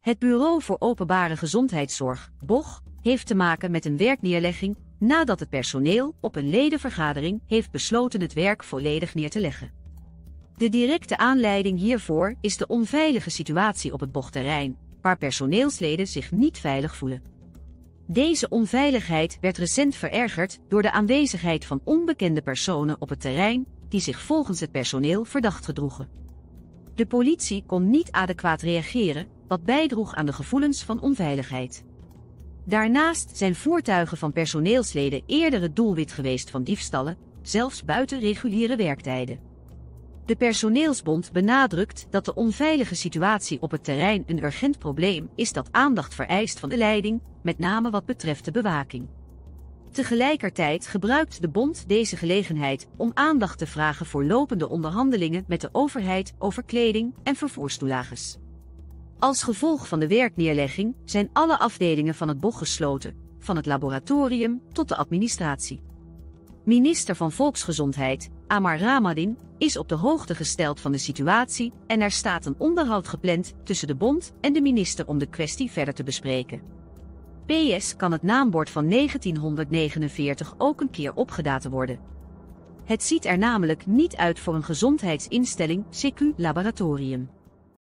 Het Bureau voor Openbare Gezondheidszorg, BOG, heeft te maken met een werkneerlegging nadat het personeel op een ledenvergadering heeft besloten het werk volledig neer te leggen. De directe aanleiding hiervoor is de onveilige situatie op het bochtterrein, waar personeelsleden zich niet veilig voelen. Deze onveiligheid werd recent verergerd door de aanwezigheid van onbekende personen op het terrein die zich volgens het personeel verdacht gedroegen. De politie kon niet adequaat reageren, wat bijdroeg aan de gevoelens van onveiligheid. Daarnaast zijn voertuigen van personeelsleden eerder het doelwit geweest van diefstallen, zelfs buiten reguliere werktijden. De personeelsbond benadrukt dat de onveilige situatie op het terrein een urgent probleem is dat aandacht vereist van de leiding, met name wat betreft de bewaking. Tegelijkertijd gebruikt de bond deze gelegenheid om aandacht te vragen voor lopende onderhandelingen met de overheid over kleding en vervoerstoelages. Als gevolg van de werkneerlegging zijn alle afdelingen van het BOG gesloten, van het laboratorium tot de administratie. Minister van Volksgezondheid, Amar Ramadin, is op de hoogte gesteld van de situatie en er staat een onderhoud gepland tussen de bond en de minister om de kwestie verder te bespreken. PS kan het naambord van 1949 ook een keer opgedaan worden. Het ziet er namelijk niet uit voor een gezondheidsinstelling CQ Laboratorium.